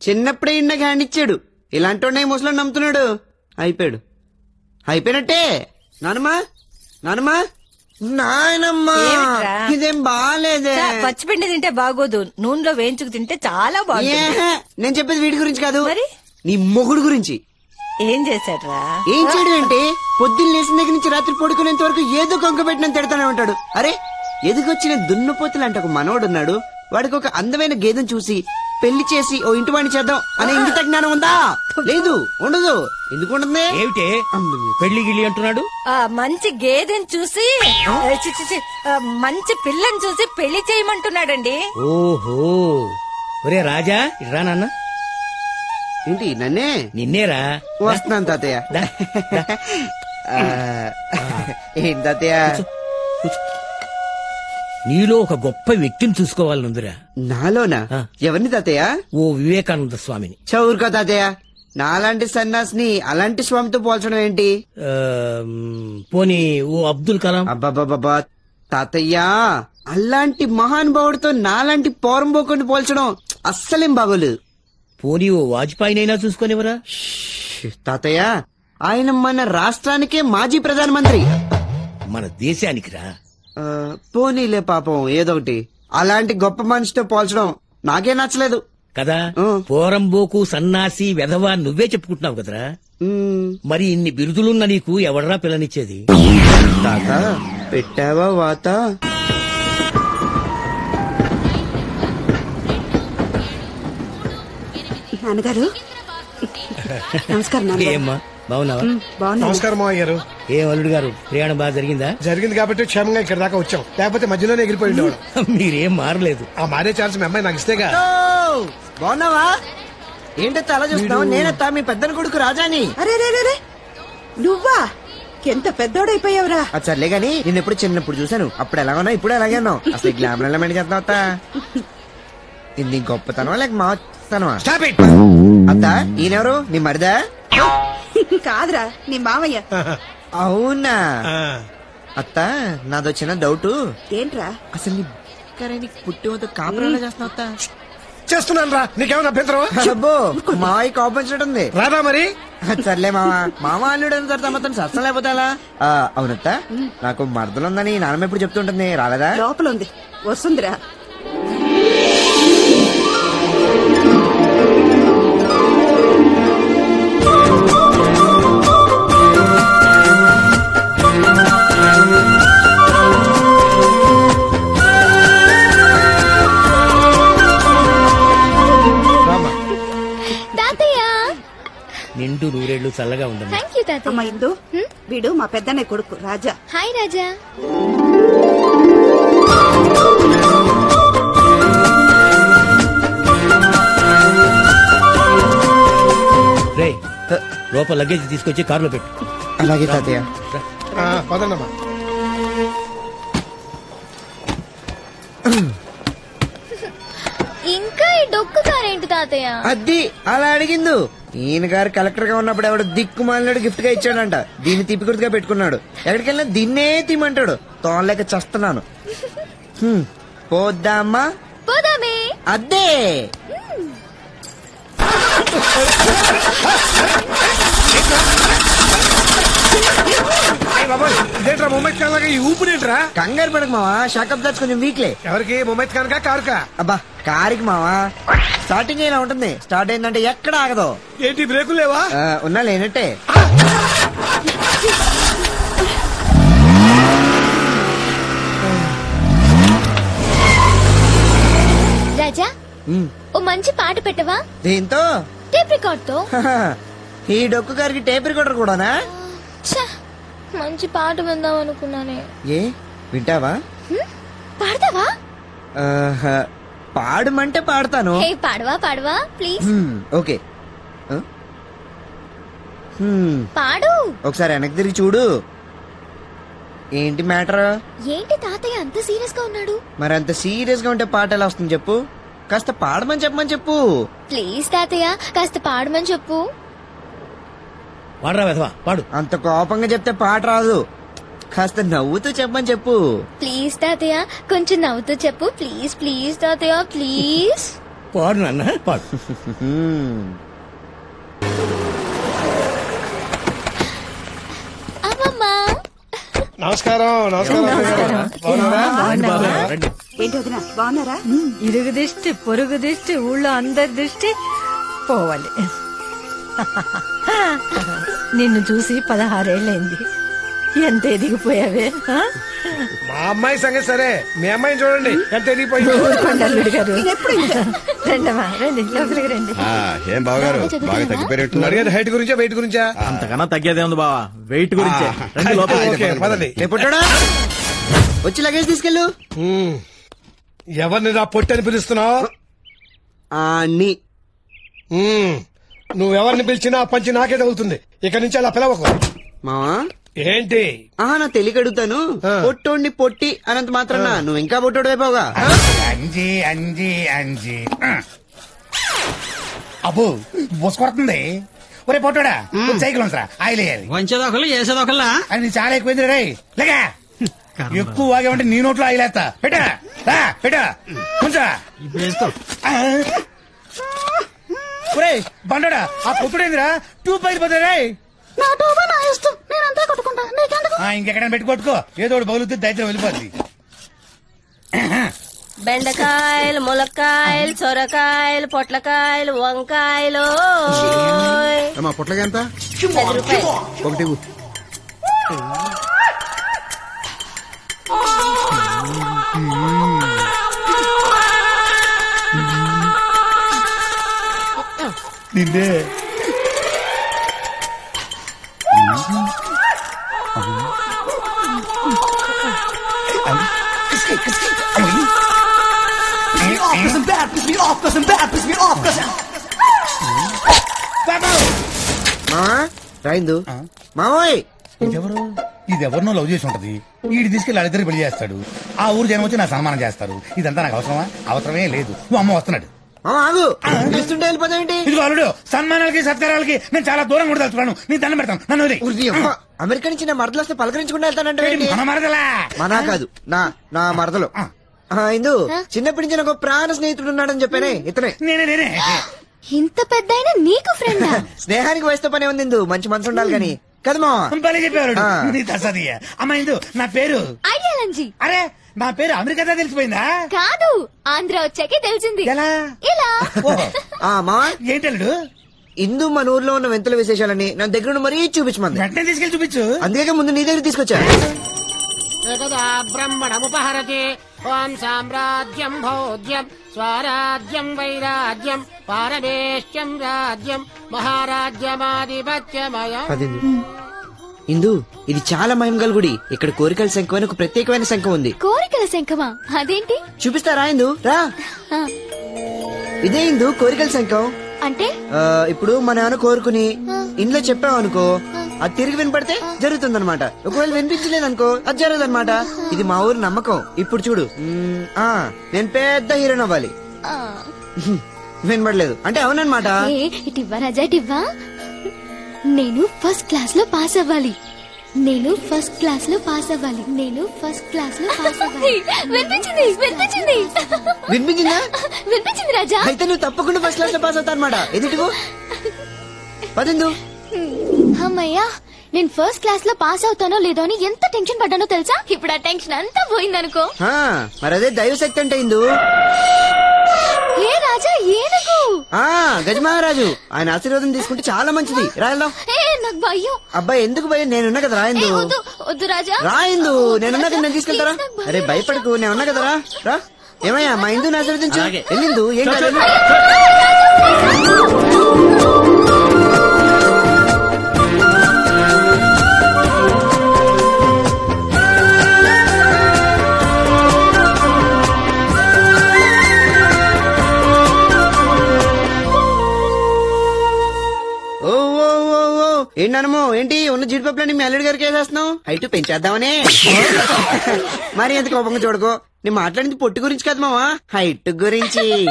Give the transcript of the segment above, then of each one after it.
చిన్నప్పుడే ఇండ గానిచ్చాడు ఇలాంటి ముసలో నమ్ముతున్నాడు. అయిపోయాడు. అయిపోయినట్టే. నానమ్మా నానమ్మా. నాయనమ్మా. ఏమిట్రా? ఇదేం బాగాలేదే చా, పచ్చిపిండి తింటే బాగోదు. నూనెలో వేయించుకు తింటే చాలా బాగుంటుంది. ఏహే, నేను చెప్పేది వీడి గురించి కాదు. మరి? నీ మొగుడు గురించి. ఏం చేశాడ్రా? ఏం చేయడం అంటే పొద్దున్న లేచిన దగ్గర నుంచి రాత్రి పడుకునేంత వరకు ఏదో కొంక పెట్టిన తిడతానే ఉంటాడు. అరే ఎదిగొచ్చిన దున్నపోతులు అంటే ఒక మనవడు ఉన్నాడు. వాడికి ఒక అందమైన గేదెను చూసి పెళ్ళి చేసి ఓ ఇంటి వాణి చేద్దాం అనే ఇంగిత జ్ఞానం ఉందా? లేదు. ఉండదు. ఎందుకు ఉంటుంది ఏమిటే? పెళ్ళి గిళ్ళి అంటున్నాడు? ఆ మంచి గేదెని చూసి ఆ, చి, చి, చి, ఆ, మంచి పిల్లని చూసి పెళ్ళి చేయమంటున్నాడండి. ఓహో. ఒరే రాజా ఇట్రా నాన్న. ఏంటి నన్నే? నిన్నేరా? వస్తున్నాను తాతయ్య. దా, దా. ఆ, ఏంటి తాతయ్య? నీలో ఒక గొప్ప వ్యక్తిని చూసుకోవాలనుందిరా. నాలోనా. ఎవరిని తాతయ్య? ఓ వివేకానంద స్వామిని. చౌరుకో తాతయ్య. నాలాంటి సన్నాసిని అలాంటి స్వామితో పోల్చడం ఏంటి? ఆ, మ్, పోనీ ఓ అబ్దుల్ కలాం. అబ్బాబాబా తాతయ్య అలాంటి మహానుభావుడితో నాలాంటి పోరంబోకుని పోల్చడం అస్సలేం బాగోలేదు. పోనీ ఓ వాజ్పేయినైనా చూసుకొనివరా? ష్, తాతయ్య ఆయన మన రాష్ట్రానికే మాజీ ప్రధానమంత్రి. మన దేశానికిరా. ఆ, పోనీలే పాపం ఏదోటి అలాంటి గొప్ప మనిషితో పోల్చడం నాకే నచ్చలేదు. కదా. పోరంబోకు సన్నాసి వెధవా నువ్వే చెప్పుకుంటున్నావు కదరా? మరి ఇన్ని బిరుదులున్న నీకు ఎవడరా పిల్లనిచ్చేది? తాత పెట్టావా వాత? నాన్నగారు. నమస్కారం నాన్నగారు. ఏమ్మా? బాగున్నావా? బాగున్నా నమస్కారం మావయ్య గారు. ఏం అల్లుడు గారు ప్రయాణం బాగా జరిగిందా? జరిగింది కాబట్టి క్షేమంగా ఇక్కడ దాకా వచ్చాం. లేకపోతే మధ్యలోనే ఎగిరిపోయి ఉండేవాడు మీరేం మారలేదు. ఆ మారే ఛాన్స్ మీ అమ్మాయి నాకు ఇస్తేగా. బాగున్నావా? ఏంటో తల చూస్తున్నావు? నేనత్తా మీ పెద్దన కొడుకు రాజాని. అరే రే నువ్వా? ఎంత పెద్దోడైపోయావురా. అది సర్లే గాని నేను ఎప్పుడు చిన్నప్పుడు చూశాను. అప్పుడు ఎలా ఉన్నా ఇప్పుడు అలాగే ఉన్నావు? అసలు గ్లామర్ ఎలా చేస్తున్నావు అత్త? ఇది నీ గొప్పతనమా లేక ఇట్ అత్త ఈయనెవరు? నీ మరిదా? కాదురా నీ మామయ్య. అవునా? అత్త నాదో చిన్న డౌట్. ఏంట్రా? అసలు నీ కరానికి పుట్టి వద్ద కాపురాలు చేస్తున్నావు అత్త. చేస్తున్నాను రా నీకేమైనా అభ్యంతరం అబ్బో మావయ్య కోపించడం ఉంది రాదా మరి? సర్లే మామ మామ అల్లుడు అని తర్వాత మొత్తం సస్తం లేకపోతే అలా ఆ, అవునత్త నాకు మరదలుందని నాన్నమ్మ ఎప్పుడు చెప్తుంటుంది రాలేదా? లోపల ఉంది వస్తుందిరా. తాతయ్య. అమ్మ ఇందు. వీడు మా పెద్దనే కొడుకు రాజా. హాయ్ రాజా. రే లోపల లగేజ్ తీసుకొచ్చి కారులో పెట్టు. అలాగే తాతయ్య. పదండమ్మా ఇంకా ఈ డొక్కు కారేంటి తాతయ్య? అది అలా అడిగిందు. ఈయన గారు కలెక్టర్గా ఉన్నప్పుడు ఎవడు దిక్కుమాలినాడు గిఫ్ట్గా ఇచ్చాడంట. దీన్ని తిప్పికుర్తిగా పెట్టుకున్నాడు. ఎక్కడికి వెళ్ళినా దీన్నే తీమంటాడు తోనలేక చస్తున్నాను. హ్మ్, పోద్దామా పోదామే. అద్దే. ఇదేంట్రా ముమ్మైద్ ఖాన్ లాగా ఈ ఊపిరేంట్రా కంగారు పడకు మావా షాకప్ దాచ్ కొంచెం వీక్లే. ఎవరికి? ముమ్మైద్ ఖాన్ కా కారుకా? అబ్బా కారికి మావా. స్టార్టింగ్ ఇలా ఉంటుంది. స్టార్ట్ అయిందంటే ఎక్కడ ఆగదు. ఏంటి బ్రేకులు లేవా? ఆ, ఉన్నా లేనట్టే. రాజా ఓ మంచి పాట పెట్టవా? దీంతో? టేప్ రికార్డ్తో ఈ డొక్కు గారికి టేప్ రికార్డర్ కూడానా? ఛ, మంచి పాట విందాం అనుకున్నానే. ఏ వింటావా? హ్మ్? పాడతావా? ఆహా, పాడమంటే పాడతాను. హే పాడవా పాడవా ప్లీజ్ హ్మ్, ఓకే. ఆ? హ్మ్, పాడు. ఒకసారి వెనక్కి తిరిగి చూడు. ఏంటి మ్యాటర్? ఏంటి తాతయ్య అంత సీరియస్గా ఉన్నాడు? మరి అంత సీరియస్గా ఉంటే పాట ఎలా వస్తుంది చెప్పు. కాస్త పాడమని చెప్పమని చెప్పు. ప్లీజ్ తాతయ్య కాస్త పాడమని చెప్పు. వాడరా వెధవా పాడు. అంత కోపంగా చెప్తే పాట రాదు. కాస్త నవ్వుతూ చెప్పమని చెప్పు. ప్లీజ్ తాతయ్య కొంచెం నవ్వుతూ చెప్పు. ప్లీజ్ ప్లీజ్ తాతయ్య ప్లీజ్. పాడు నాన్న పాడు. అమ్మమ్మా. నమస్కారం నమస్కారం. అత్తయ్య గారు. బాగున్నారా? రండి. ఏంటి వదిన బాగున్నారా? ఇరుగు దిష్టి పొరుగు దిష్టి ఊళ్ళో అందరి దృష్టి పోవాలి. నిన్ను చూసి పదహారేళ్ళైంది. ఎంత ఎదిగిపోయావే? మా అమ్మాయి సంగతి సరే. మీ అమ్మాయిని చూడండి ఎంత ఎదిగిపోయింది. ఊరుకోండి అల్లుడు గారు రండమ్మా రండి లోపలికి రండి. ఆ, ఏం బావగారు? బాగా తగ్గిపోయినట్టున్నారు. అడిగేది హైట్ గురించా వెయిట్ గురించా? అంతకన్నా తగ్గేదే ఉంది బావా వెయిట్ గురించే. రండి లోపల ఓకే పదండి రే పుట్టాడా? వచ్చి లగేజ్ తీసుకెళ్ళు. ఎవరిని రా పొట్టి అని పిలుస్తున్నావు? నీ. నువ్వెవరిని పిలిచినా ఆ పంచి నాకే తగులుతుంది. ఇక నుంచి అలా పిలవకు. మావా? ఏంటి? ఆహా నా ఆ. పొట్టోడిని పొట్టి అనంత మాత్రాన నువ్వు ఇంకా పొట్టోడు అయిపోగా అంజి అంజి అంజి. అబ్బో బుసకొడుతుంది ఒరే పొట్టోడా సైకిల్ ఉంచరా? ఆయిల్ వేయాలి. వంచేదొకళ్ళు చేసేదొకళ్ళా అది నీ చాలా ఎక్కువైంది రే. లేగా. ఎక్కువ వాగేమంటే నీ నోట్లో ఆయిల్ వేస్తా. పెట్టా. పెట్టా. ఇప్పుడు వేసుకో. ఒరే బండడా ఆ పొట్టుడేందిరా? ట్యూబ్ రే ఆ, ఇంకెక్కడైనా పెట్టి కొట్టుకో ఏదో ఒకటి బగులుతుంది దైత్యం వెళ్ళిపోద్ది. బెండకాయలు ములక్కాయలు సొరకాయలు పొట్లకాయలు వంకాయలు. మా పుట్లకి ఎంత? పది రూపాయలు ఒకటి ఇవ్వు. నిన్నే మావా? రాయిందు. మావోయ్! ఇదెవరు? ఇదెవరినో లవ్ చేసి ఉంటది. వీడి తీసుకెళ్ళి వాళ్ళిద్దరు పెళ్ళి చేస్తాడు. ఆ ఊరు జనం వచ్చి నా సన్మానం చేస్తారు. ఇదంతా నాకు అవసరమా? అవసరమే లేదు. నువ్వు అమ్మ వస్తున్నాడు. ఆగు. పిలుస్తుంటే వెళ్ళిపోతావేంటి? సన్మానాలకి సత్కారాలకి నేను చాలా దూరం కూడా తలుచుకున్నాను. నీ దండం పెడతాను. నన్ను వదిలేయ్. అమెరికా నుంచి నా మరదలు వస్తే పలకరించకుండా వెళ్తానంటే మన మరదలా? మనా కాదు నా నా మరదలు. ఇందు చిన్నప్పటి నుంచి నాకు ప్రాణ స్నేహితుడు ఉన్నాడని చెప్పానే ఇతనే. నేనే నేనే. ఇంత పెద్ద నీకు ఫ్రెండ్ స్నేహానికి వయసుతో పనే ఉంది ఇందు. మంచి మనసు ఉండాలి కానీ. కదమా భలే చెప్పారు అమ్మా నా పేరు. అరే నా పేరు అమెరికా తెలిసిపోయిందా? కాదు ఆంధ్ర వచ్చాకే తెలిసింది. ఎలా? ఇలా. మా ఏంటల్లుడు? ఇందు మన ఊర్లో ఉన్న వింతల విశేషాలని నా దగ్గర మరీ చూపించమంది. వెంటనే తీసుకెళ్ళి చూపించు. అందుకే ముందు నీ దగ్గర తీసుకొచ్చా? కదా బ్రహ్మణముపహరతి. ॐ साम्राज्यम् भोज्यम् स्वाराज्यम् वैराज्यम् पारमेष्ट्यम् राज्यम् महाराज्यमाधिपत्यमयम् పదిందు ఇందు ఇది చాలా మహిమగల గుడి ఇక్కడ కోరికల శంఖం అని ఒక ప్రత్యేకమైన శంఖం ఉంది కోరికల శంఖమా అదేంటి చూపిస్తారా ఇందు రా ఆ, ఇదే ఇందు కోరికల శంఖం అంటే ఆ, ఇప్పుడు మన ఏమైనా కోరుకుని ఇంట్లో చెప్పావు అనుకో అది తిరిగి వినపడితే జరుగుతుందన్నమాట. ఒకవేళ వినిపించలేదనుకో అది జరగదన్నమాట. ఇది మా ఊరు నమ్మకం. ఇప్పుడు చూడు. మ్మ్, ఆ నేను పెద్ద హీరోయిన్ అవ్వాలి. ఆ, వినపడలేదు అంటే అవునన్నమాట. ఏ, ఇటివ్వా రాజా ఇటివ్వా? నేను ఫస్ట్ క్లాస్లో పాస్ అవ్వాలి. నేను ఫస్ట్ క్లాస్లో పాస్ అవ్వాలి. నేను ఫస్ట్ క్లాస్లో పాస్ అవ్వాలి. వినిపించింది వినిపించింది. వినిపించిందా? వినిపించింది రాజా. అయితే నువ్వు తప్పకుండా ఫస్ట్ క్లాస్లో పాస్ అవుతా అనమాట ఎదుటికు పదిందు. అమ్మయ్యా నేను ఫస్ట్ క్లాస్లో పాస్ అవుతానో లేదో అని ఎంత టెన్షన్ పడ్డానో తెలుసా ఇప్పుడు ఆ టెన్షన్ అంతా పోయిందనుకో ఆ, మరి అదే దైవశక్తి అంటే ఇందు ఏ రాజా ఏనుగు ఆ గజమహారాజు ఆయన ఆశీర్వాదం తీసుకుంటే చాలా మంచిది రాయల్దాం ఏ నాకు భయం అబ్బాయి ఎందుకు భయం నేనున్నా కదా ఏ రాయిందు వద్దు వద్దు రాజా రాయిందు నేనున్నా కదా నేను తీసుకెళ్తారా Please, నాకు భయం. అరే భయపడకు నేను ఉన్నా కదరా రా ఏమయ్యా మా ఇందు ఆశీర్వదించు అలాగే. వెళ్ళిందు ఏం కాదు ఓ ఏంటనమో ఏంటి? ఉన్న జీడిపప్పులని మీ అల్లుడి గారికి వేసేస్తున్నావు? హైట్ పెంచేద్దామనే. మరి ఎంత కోపంగా చూడకో? నీ మాట్లాడింది పొట్టి గురించి కదా మావా. హైట్ గురించి.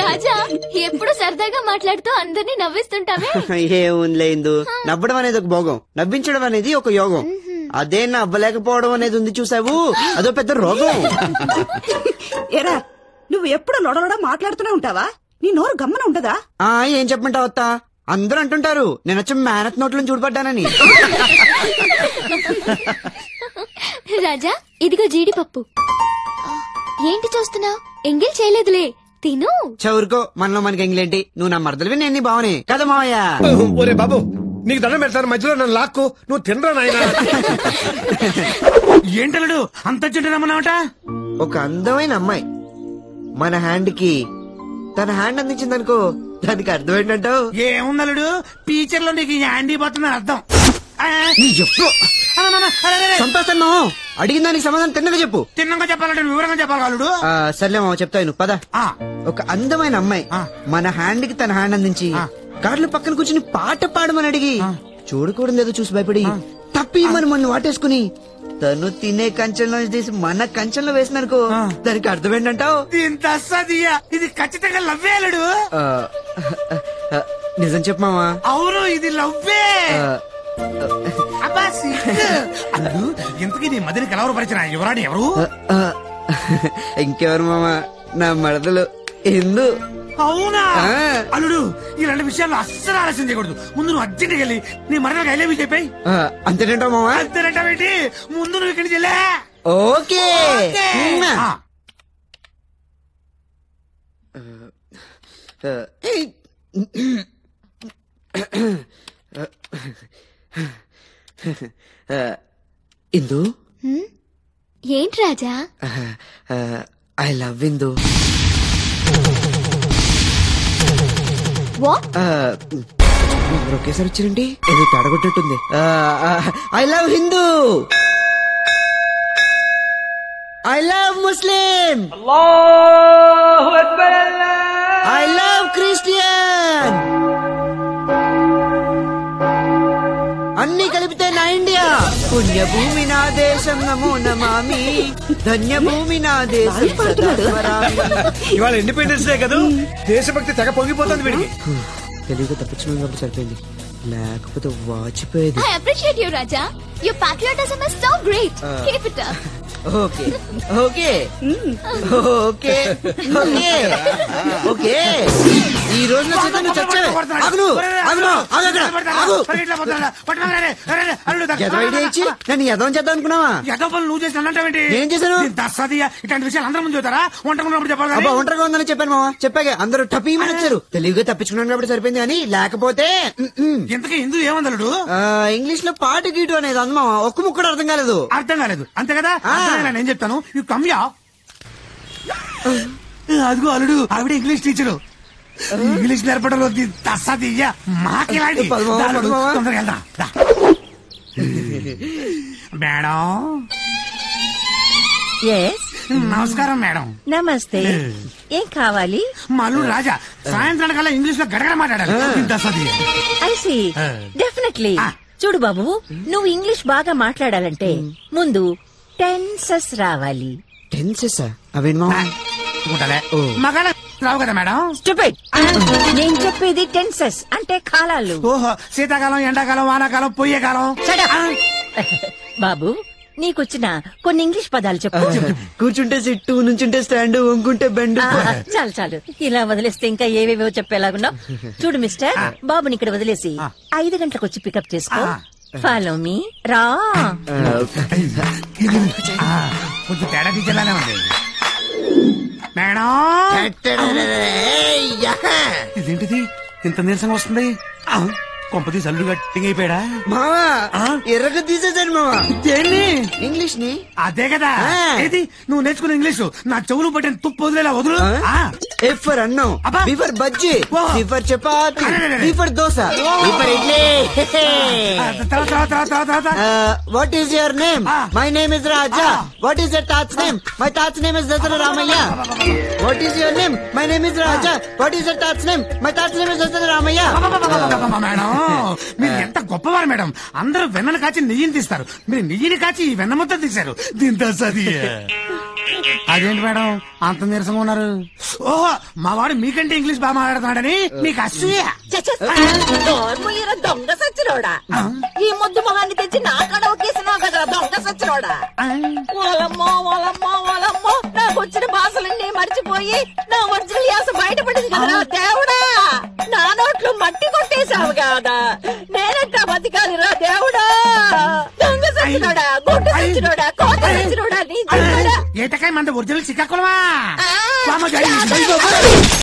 రాజా ఎప్పుడు సరదాగా మాట్లాడుతూ అందరినీ నవ్విస్తుంటావే? ఏముందిలే ఇందు. నవ్వడం అనేది ఒక భోగం. నవ్వించడం అనేది ఒక యోగం. అదే నవ్వలేకపోవడం అనేది ఉంది చూసావు? అదో పెద్ద రోగం. ఎరా నువ్వు ఎప్పుడు లొడలొడ మాట్లాడుతూనే ఉంటావా? నీ నోరు గమ్మన ఉండదా? ఆ ఏం చెప్పమంటావు అత్త? అందరూ అంటుంటారు నేను వచ్చి మేనత్ నోట్లను చూడబడ్డానని. రాజా ఇదిగో జీడిపప్పు ఏంటి చూస్తున్నావు? ఎంగిల్ చేయలేదులే. తిను. చవురుకో మనలో మనకి ఎంగిలేంటి? నువ్వు నా మరదలివి నేను బావనే. కదా మావయ్య? ఒరే బాబు నీకు దండం పెడతాను. మధ్యలో నన్ను లాక్కు. నువ్వు తినరా నాయనా? ఏంటలుడు అంత చెట్టు రమ్మన్నావట ఒక అందమైన అమ్మాయి. మన హ్యాండ్కి తన హ్యాండ్ అందించిందనుకో దానికి అర్థం ఏంటంటావు ఏముందలుడు? టీచర్లో నీకు హ్యాండీ పోతుందని అర్థం. చంపేస్తాను అడిగిన దానికి సమాధానం తిన్నగా చెప్పు. తిన్నంగా చెప్పాలంటే నువ్వు వివరంగా ఆ, సర్లే మావ చెప్తాను పద. ఆ, ఒక అందమైన అమ్మాయి. మన హ్యాండ్కి తన హ్యాండ్ అందించి. కార్లు పక్కన కూర్చుని పాట పాడమని అడిగి చూడకూడదు ఏదో చూసి భయపడి తప్పి మన మన వాటేసుకుని తను తినే కంచెంలో తీసి మన కంచెంలో వేసిననుకో దానికి అర్థం ఏంటంటావు ఇంత ఇది ఖచ్చితంగా లవ్వే అల్లుడు. ఆ, ఆ, నిజం చెప్పు మావా అవును ఇది లవ్వే. అల్లుడు ఇంతకీ నీ మదిని కలవరపరిచిన? యువరాణి ఎవరు? ఇంకెవరు మామా? నా మడతలు ఎందు అవునా. అల్లుడు ఇలాంటి విషయాల్లో అస్సలు ఆలస్యం చేయకూడదు. ముందు నువ్వు అర్జెంట్కి వెళ్ళి నీ మరణాలకు ఐలేవి చెప్పాయి? ఆ, అంతేనంటావు మామా అంతేనంటావేంటి ముందు నువ్వు ఇక్కడికి వెళ్ళా. ఓకే. ఇందు? ఏంటి Raja? I love Indu. What ఆ, మీరు ఒకేసారి వచ్చారండి? ఏదో తడగొట్టేట్టుంది I love Hindu I love Muslim I love Christian అన్ని కలిపితే నా ఇండియా పుణ్యభూమి నా దేశం నమో నమామి. ధన్యభూమి నా దేశం. ఇవాళ ఇండిపెండెన్స్ డే కదా? దేశభక్తి తెగ పొంగిపోతుంది వీడికి. తెలుగుగా తప్పించుకున్నాం కాబట్టి సరిపోయింది. లేకపోతే వాచిపోయేది. I appreciate you Raja your patriotism is so great. keep it up. Okay okay okay okay okay ఈ రోజు నా చేత నువ్వు చచ్చావే ఆగును ఆగును ఆగు ఇచ్చి నన్ను ఎదవం చేద్దాం అనుకున్నావా? ఎదో పనులు నువ్వు చేసి అన్నట్టేంటి ఏం చేశాను? దస్తాదియా ఇట్లాంటి విషయాలు అందరం ముందు చూతారా వంట ఉన్నప్పుడు చెప్పాలి అబ్బా. ఒంటరిగా ఉందని చెప్పాను మావా. చెప్పాగా అందరూ టపీమని వచ్చారు తెలుగుగా తప్పించుకున్నాను కాబట్టి సరిపోయింది కానీ లేకపోతే. ఇంతకీ హిందూ ఏమందలుడు? ఇంగ్లీష్లో పాట గీటు అనేది అందమా ఒక్క ముక్క కూడా అర్థం కాలేదు. అర్థం కాలేదు. అంతే కదా? నేను చెప్తాను? యు కమ్యా అదిగో అల్లుడు ఆవిడ ఇంగ్లీష్ టీచరు. ఇంగ్లీష్. తొందరగా వెళ్దాం. మేడం. ఎస్ నమస్కారం మేడం. నమస్తే. ఏం. కావాలి? మల్లు రాజా సాయంత్రం కల్లా ఇంగ్లీష్లో గడగడ మాట్లాడాలి. డెఫినెట్లీ. చూడు బాబు నువ్వు ఇంగ్లీష్ బాగా మాట్లాడాలంటే ముందు టెన్సెస్ రావాలి. టెన్సెస్? అవేం మావా ఉంటలే ఓ. మగాళ్ళ రావు కదా మేడం? స్టూపిడ్. నేను చెప్పేది టెన్సెస్ అంటే కాలాలు. ఓహో శీతాకాలం ఎండాకాలం వానాకాలం పోయే కాలం. బాబు నీకొచ్చిన కొన్ని ఇంగ్లీష్ పదాలు చెప్పు. కూర్చుంటే సిట్టు నుంచుంటే స్టాండ్ వంకుంటే బెండ్. చాలు చాలు. ఇలా వదిలేస్తే ఇంకా ఏవేవో చెప్పేలాగున్నావు. చూడు మిస్టర్ బాబుని ఇక్కడ వదిలేసి ఐదు గంటలకు వచ్చి పికప్ చేసుకో. ఫాలో మీ రా. కొంచెం తేడా టీచర్లానే ఉంది. మేడం. ఇదేంటిది? ఇంత నీరసంగా వస్తుంది. కొంపతీసి అల్లుడు గట్టిగా అయిపోయాడా మావా? ఎర్రగా తీసేసాడు మావా దేన్ని ఇంగ్లీష్ని అదే కదా. ఏది నువ్వు నేర్చుకున్న ఇంగ్లీషు నా చెవులు పట్టిన తుప్పు వదిలేలా వదులు. ఎఫ్ ఫర్ అన్నం అబ్బా. B for bajji oh. C for chapati. D for dosa E for idli ఆ, తర్వాత తర్వాత తర్వాత తర్వాత what is your name. My name is Raja. What is your తాత్ name my తాత్ name is Dasara Ramayya what is your name my name is Raja what is your తాత్ name my తాత్ name is Dasara Ramayya అబ్బబ్బబ్బబ్బబ్బబ్బ, madam మీరు ఎంత గొప్పవారు madam. అందరూ వెన్నను కాచి నెయ్యిని తీస్తారు. మీరు నెయ్యిని కాచి ఈ వెన్న ముద్ద తీశారు. దీంతో సది అదేంటి మేడం? అంత నీరసంగా ఉన్నారు. ఓహో మా వాడు మీకంటే ఇంగ్లీష్ బాగా మాట్లాడుతున్నాడని మీకు అసూయ. దొంగ సచ్చినోడా? ఈ ముద్దు మొహాన్ని తెచ్చి నా కాడ ఒకేసినావు కదా దొంగ సచ్చినోడా? వాళ్ళమ్మో వాళ్ళమ్మో వాళ్ళమ్మో నాకు వచ్చిన భాషలన్నీ మర్చిపోయి నా ఒరిజినల్ యాస బయటపడింది కదా దేవుడా! కొట్టేశావు కదా నేనెంత బతికాలి రా దేవుడా? దొంగ సచ్చినోడా గుడ్డు సచ్చినోడా కోట సచ్చినోడా నీ ఏటకాయ మంది ఒరిజినల్ శ్రీకాకుళమా.